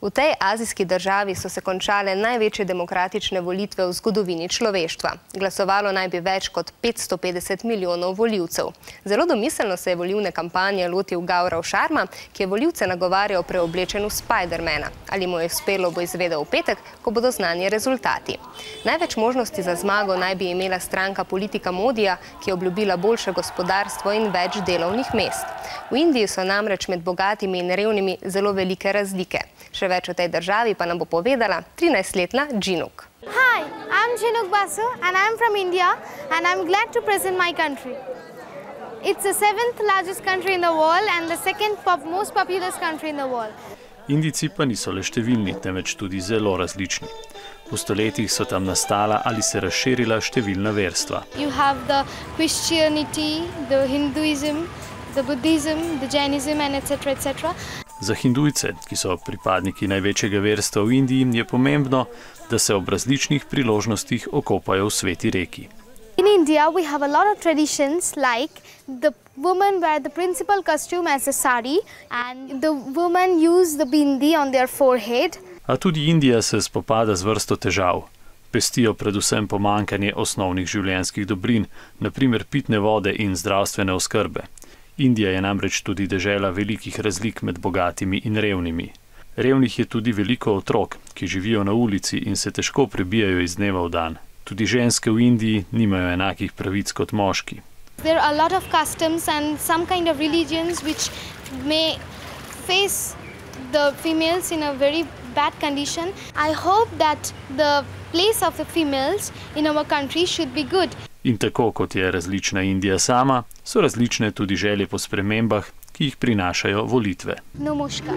V tej azijski državi so se končale največje demokratične volitve v zgodovini človeštva. Glasovalo naj bi več kot 550 milijonov voljivcev. Zelo domiselno se je volivne kampanje lotil Gaurav Sharma, ki je voljivce nagovarjal preoblečen v Spidermana. Ali mu je uspelo, bo izvedel v petek, ko bodo znani rezultati. Največ možnosti za zmago naj bi imela stranka politika Modija, ki je obljubila boljše gospodarstvo in več delovnih mest. V Indiji so namreč med bogatimi in revnimi zelo velike razlike. Še več o tej državi pa nam bo povedala 13-letna Džinuk. Hi, I'm Chinuk Basu and I'm from India and I'm glad to present my country. It's the seventh largest country in the world and the second pop most populous country in the world. Indijci pa niso le številni, temveč tudi zelo različni. V stoletjih so tam nastala ali se razširila številna verstva. You have the Christianity, the Hinduism, the Buddhism, the Jainism and etc. etc. Za hindujce, ki so pripadniki največjega verstva v Indiji, je pomembno, da se ob različnih priložnostih okopajo v sveti reki. In India, we have a lot of traditions like the women wear the principal costume as a sari and the women use the bindi on their forehead. A tudi Indija se spopada z vrsto težav. Pestijo predvsem pomankanje osnovnih življenjskih dobrin, naprimer pitne vode in zdravstvene oskrbe. Indija je namreč tudi dežela velikih razlik med bogatimi in revnimi. Revnih je tudi veliko otrok, ki živijo na ulici in se težko prebijajo iz dneva v dan. Tudi ženske v Indiji nimajo enakih pravic kot moški. There are a lot of customs and some kind of religions which may face the females in a very bad condition. I hope that the place of the females in our country should be good. In tako kot je različna Indija sama, so različne tudi želje po spremembah, ki jih prinašajo volitve. Namaskar.